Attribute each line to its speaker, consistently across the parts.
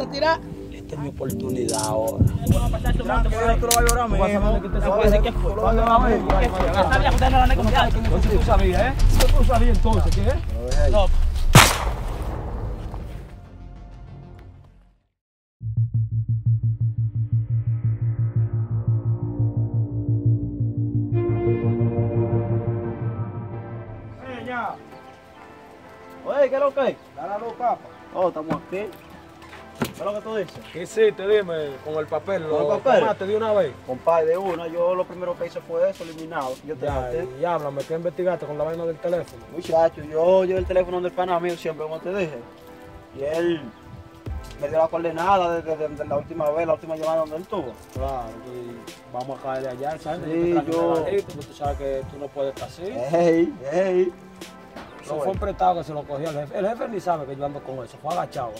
Speaker 1: vuelta a tirar. Esta es mi oportunidad ahora.
Speaker 2: Tú vas a llorar mismo. Tú vas a decir qué fue. Tú vas a llorar mismo.
Speaker 1: Entonces tú sabías. Tú sabías entonces, ¿qué es? No.
Speaker 2: Ya. Oye, ¿qué es lo que es?
Speaker 3: Dale a los papas.
Speaker 2: Oh, estamos aquí. ¿Qué es lo que tú dices?
Speaker 1: ¿Qué hiciste? Dime, con el papel.
Speaker 2: ¿Con el
Speaker 1: ¿Lo
Speaker 2: papel?
Speaker 1: tomaste de una vez?
Speaker 2: Compadre, de una, yo lo primero que hice fue eso, eliminado. Yo te
Speaker 1: Ya,
Speaker 2: maté.
Speaker 1: y háblame, ¿qué investigaste con la vaina del teléfono?
Speaker 2: Muchacho, yo llevé el teléfono del pana mío siempre, como te dije. Y él me dio la coordenada desde, desde la última vez, la última llamada donde él estuvo.
Speaker 1: Claro, y vamos a caer de allá, ¿sabes?
Speaker 2: Sí, yo-
Speaker 1: porque tú sabes que tú no puedes estar así.
Speaker 2: Ey, ey.
Speaker 1: Eso fue un prestado que se lo cogió el jefe. El jefe ni sabe que yo ando con eso, fue agachado.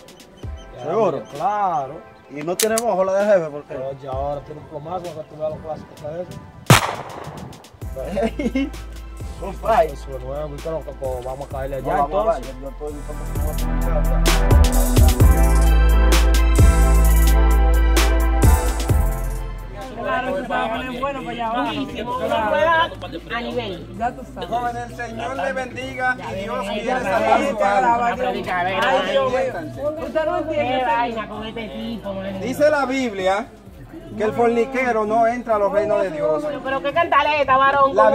Speaker 2: ¿Seguro?
Speaker 1: Claro.
Speaker 2: Y no tiene ojo la del jefe, porque.
Speaker 1: Ya ahora tiene un plomazo que tú veas los clásicos que es.
Speaker 2: Ey. Compadre.
Speaker 1: Eso es nuevo, vamos a caerle
Speaker 2: No,
Speaker 1: allá entonces.
Speaker 2: yo estoy como que no voy a
Speaker 4: a nivel.
Speaker 3: Joven, el Señor le bendiga y Dios quiere
Speaker 4: con este
Speaker 3: Dice la Biblia que el forniquero no entra a los reinos de Dios.
Speaker 4: Pero qué cantaleta, varón.
Speaker 3: La.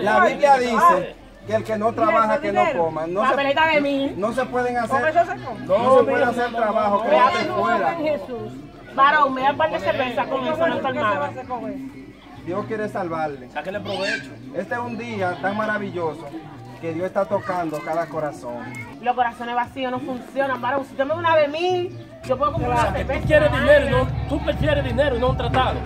Speaker 3: La Biblia dice que el que no trabaja, que no coma. No
Speaker 4: Papeleta de
Speaker 3: se,
Speaker 4: mí.
Speaker 3: no se pueden
Speaker 4: ¿Con
Speaker 3: hacer, no se puede hacer trabajo no fuera.
Speaker 4: en Jesús. Varón, me da par de cerveza con eso, no está armada.
Speaker 3: Dios quiere salvarle.
Speaker 1: Sáquenle provecho.
Speaker 3: Este es un día tan maravilloso que Dios está tocando cada corazón.
Speaker 4: Los corazones vacíos no funcionan, varón. Si usted me una de mil, yo puedo comprar una cerveza.
Speaker 5: Tú quieres dinero, y no, tú prefieres dinero y no un tratado.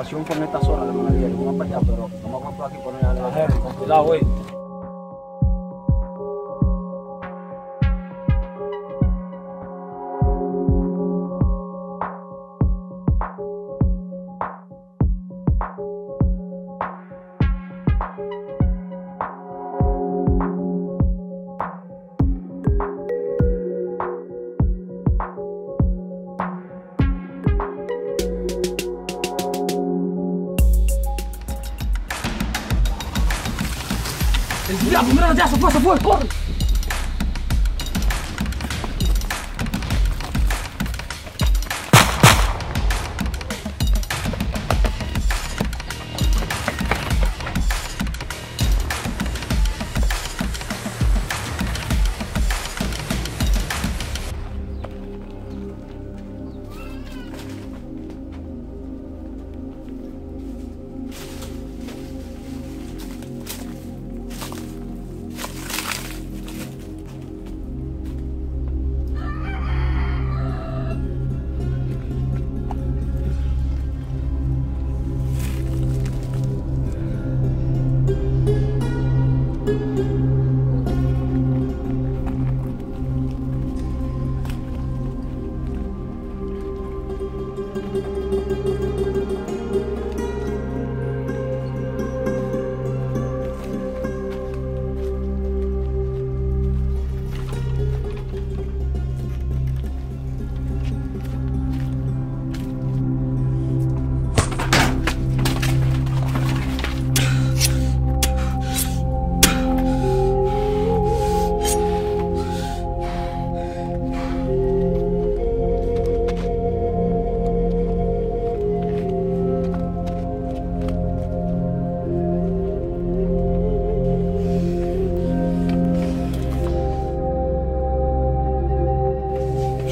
Speaker 2: La ubicación por esta zona de vamos para allá, pero vamos a comprar aquí por allá.
Speaker 1: Jefe, con cuidado, güey.
Speaker 5: El diablo, mira ya, se fue, se fue, corre.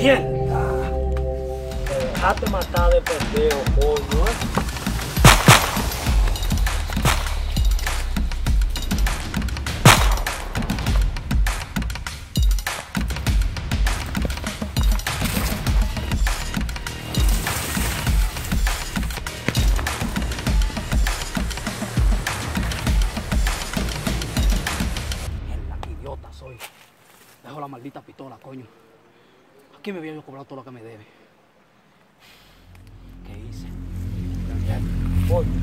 Speaker 5: Mierda. Te dejaste matar de pendejo, coño. ¿eh?
Speaker 6: Soy. Dejo la maldita pistola, coño. Aquí me había yo cobrado todo lo que me debe. ¿Qué hice?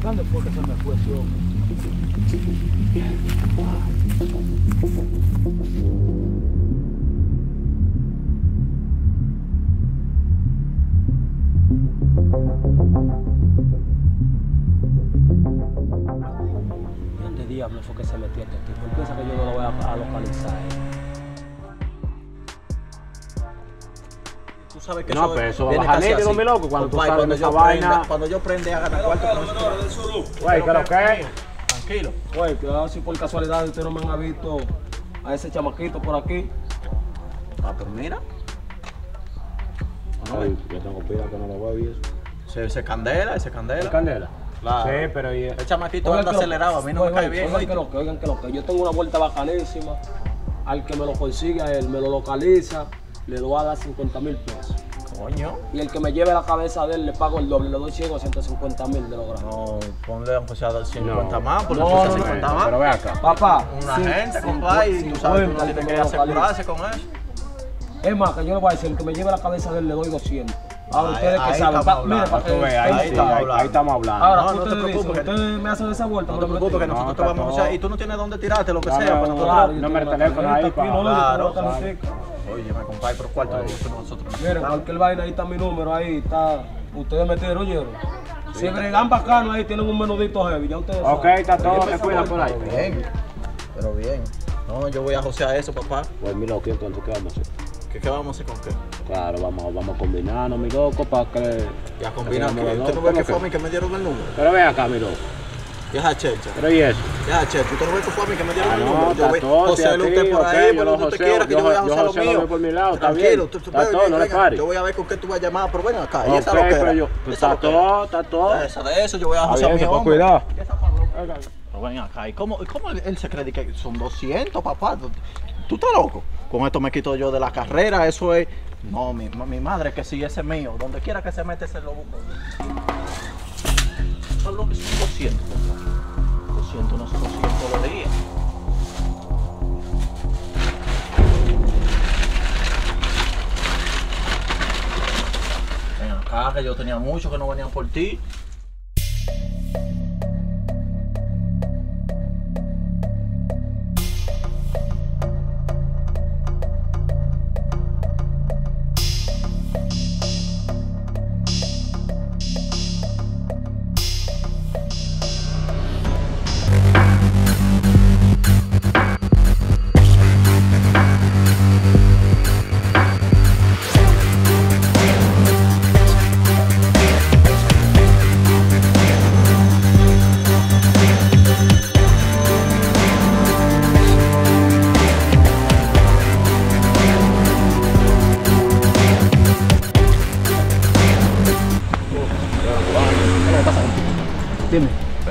Speaker 5: ¿dónde fue que se me fue ese hombre?
Speaker 7: Tú sabes que
Speaker 8: No,
Speaker 7: eso,
Speaker 8: pero eso va a bajar mi loco, cuando tú
Speaker 7: Compadre,
Speaker 8: sabes
Speaker 7: cuando
Speaker 8: esa
Speaker 7: yo
Speaker 8: vaina.
Speaker 7: prenda- Cuando yo prende, haga la cuarta con eso.
Speaker 8: Güey, ¿qué lo que?
Speaker 7: Tranquilo.
Speaker 1: Güey, cuidado si por casualidad ustedes no me han visto a ese chamaquito por aquí.
Speaker 7: Ah, pues mira.
Speaker 8: Ay, yo tengo pila que no lo veo y eso.
Speaker 7: Se, se candela, se candela.
Speaker 8: ¿Es candela?
Speaker 7: Claro.
Speaker 8: Sí, pero y...
Speaker 7: El chamaquito anda acelerado, a mí no me
Speaker 1: oigan,
Speaker 7: cae bien.
Speaker 1: Oigan que lo que, oigan que lo que. Yo tengo una vuelta bacanísima. Al que me lo consigue, a él me lo localiza, le doy a dar 50 mil pesos.
Speaker 7: Coño.
Speaker 1: Y el que me lleve la cabeza de él, le pago el doble, le doy 100 o 150 mil de los.
Speaker 7: No, ponle aunque sea 50
Speaker 8: No.
Speaker 7: más, ponle
Speaker 1: No,
Speaker 7: sea
Speaker 1: no,
Speaker 7: 50
Speaker 8: Pero
Speaker 7: más.
Speaker 8: ve acá.
Speaker 1: Papá,
Speaker 7: Una
Speaker 1: sí,
Speaker 7: gente, compadre, y tú sabes que uno tiene
Speaker 1: me
Speaker 7: que asegurarse con eso.
Speaker 1: Es más, que yo le voy a decir, el que me lleve la cabeza de él, le doy 200. Ahora,
Speaker 7: Ahí-
Speaker 1: ustedes que
Speaker 7: ahí
Speaker 1: saben,
Speaker 7: estamos
Speaker 1: pa-
Speaker 7: hablando,
Speaker 1: para que
Speaker 8: ahí,
Speaker 7: Ahí
Speaker 8: sí,
Speaker 7: estamos
Speaker 8: ahí-
Speaker 7: hablando.
Speaker 8: ahí estamos hablando.
Speaker 1: Ahora,
Speaker 7: No,
Speaker 1: ¿qué
Speaker 7: no te
Speaker 1: ustedes dicen?
Speaker 7: preocupes.
Speaker 1: Ustedes me hacen esa vuelta.
Speaker 7: No
Speaker 1: me
Speaker 7: te preocupes que nosotros
Speaker 8: No,
Speaker 7: te vamos a
Speaker 8: está
Speaker 7: hacer. Y tú no tienes dónde tirarte, lo que
Speaker 8: Dame
Speaker 7: sea, pues
Speaker 1: Claro,
Speaker 8: Número
Speaker 1: tengo
Speaker 8: de teléfono ahí,
Speaker 1: tarjeta aquí,
Speaker 8: pa-
Speaker 1: no, yo
Speaker 7: Claro, Oye, me compadre, pero cuarto nosotros.
Speaker 1: Miren, cualquier vaina, ahí está mi número, ahí está. Ustedes me tienen, oyeron. Si bregan bacano ahí, tienen un menudito heavy, ya ustedes
Speaker 8: Ok,
Speaker 1: saben.
Speaker 8: está todo, te cuida por ahí.
Speaker 7: Bien, pero bien. No, yo voy a josear eso, papá.
Speaker 8: Pues mi loco, entonces, ¿qué vamos a hacer?
Speaker 7: ¿Qué, qué vamos a hacer con qué?
Speaker 8: Claro, vamos, vamos a combinarnos, mi loco, para que...
Speaker 7: Ya combina
Speaker 8: que
Speaker 7: que.
Speaker 8: vamos a
Speaker 7: ¿Usted no
Speaker 8: ¿Cómo
Speaker 7: ve que
Speaker 8: que?
Speaker 7: fue a mí que me dieron el número?
Speaker 8: Pero ve acá, mi loco.
Speaker 7: Ya es a Checha.
Speaker 8: Pero y eso.
Speaker 7: Ya es a Checha. ¿Usted no ve que fue a mí que me dieron
Speaker 8: Ah,
Speaker 7: el
Speaker 8: no,
Speaker 7: número? Yo voy
Speaker 8: si a
Speaker 7: usted por ahí, por
Speaker 8: lo
Speaker 7: donde usted quiera, que
Speaker 8: yo
Speaker 7: yo voy a josear lo
Speaker 8: lo
Speaker 7: mío.
Speaker 8: por mi lado,
Speaker 7: Tranquilo, tú, tú
Speaker 8: Está todo, no le pares.
Speaker 7: Yo voy a ver con qué tú vas a llamar, pero ven acá. Y esa lo que
Speaker 8: Está
Speaker 7: lo
Speaker 8: todo, está todo.
Speaker 7: Esa de eso, yo voy a josear mi
Speaker 8: se
Speaker 7: hombre.
Speaker 8: cuidar.
Speaker 7: Pero ven acá, ¿y cómo, cómo él, se cree que son 200, papá? ¿Tú, estás loco? Con esto me quito yo de la carrera, eso es... No, mi, mi madre que sí, ese es mío. Donde quiera que se mete ese lobo. Son lo que son 200, papá. 200, no son 200 los días. Ven acá, que yo tenía muchos que no venían por ti.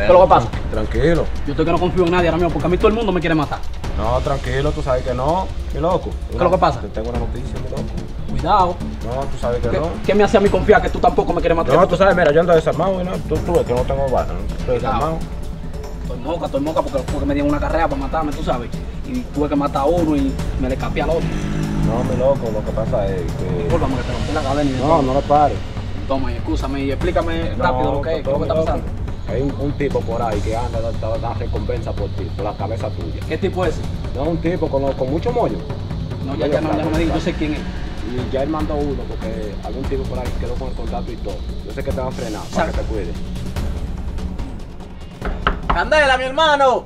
Speaker 6: ¿Qué es lo que pasa?
Speaker 3: Tranquilo.
Speaker 6: Yo estoy que no confío en nadie ahora mismo porque a mí todo el mundo me quiere matar.
Speaker 3: No, tranquilo, tú sabes que no, mi loco.
Speaker 6: ¿Qué es lo que pasa?
Speaker 3: Te tengo una noticia, mi loco.
Speaker 6: Cuidado.
Speaker 3: No, tú sabes que
Speaker 6: ¿Qué,
Speaker 3: no.
Speaker 6: qué me hace a mí confiar que tú tampoco me quieres matar?
Speaker 3: No, tú sabes, mira, yo ando desarmado y no, tú, tú ves que no tengo balas, ¿no? estoy desarmado.
Speaker 6: Estoy moca, estoy moca porque, porque me dieron una carrera para matarme, tú sabes. Y tuve que matar a uno y me le escapé al otro.
Speaker 3: No, mi loco, lo que pasa es que...
Speaker 6: Discúlpame que te rompí la cadena y
Speaker 3: No,
Speaker 6: todo.
Speaker 3: no le pares.
Speaker 6: Toma y excúsame y explícame
Speaker 3: No,
Speaker 6: rápido lo que es, qué es lo que está
Speaker 3: loco.
Speaker 6: pasando.
Speaker 3: Hay un, un tipo por ahí que anda dando da recompensa por ti, por la cabeza tuya.
Speaker 6: ¿Qué tipo es ese?
Speaker 3: No, un tipo con, con mucho mollo.
Speaker 6: No, ya, ya, no, ya no me digas, yo sé quién es.
Speaker 3: Y ya él mandó uno porque algún tipo por ahí quedó con el contrato y todo. Yo sé que te va a frenar para que te cuide.
Speaker 7: ¡Candela, mi hermano!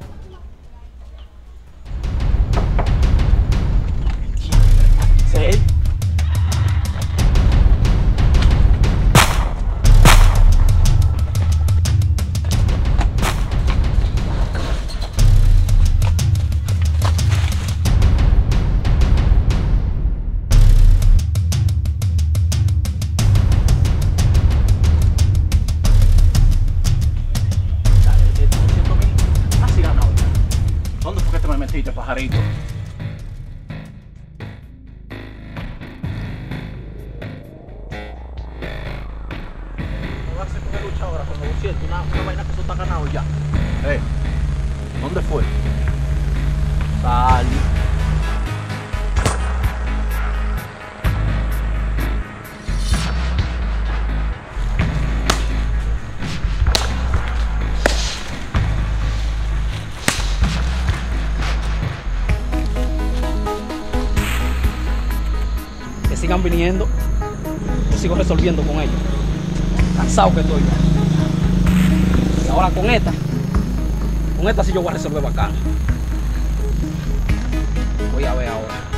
Speaker 7: Fue que te me metiste, pajarito? No vas a coger lucha ahora con 200, una, una vaina que eso está ganado ya.
Speaker 6: Viniendo. Yo sigo resolviendo con ellos. Cansado que estoy. Y ahora con esta, con esta sí yo voy a resolver bacán. Voy a ver ahora.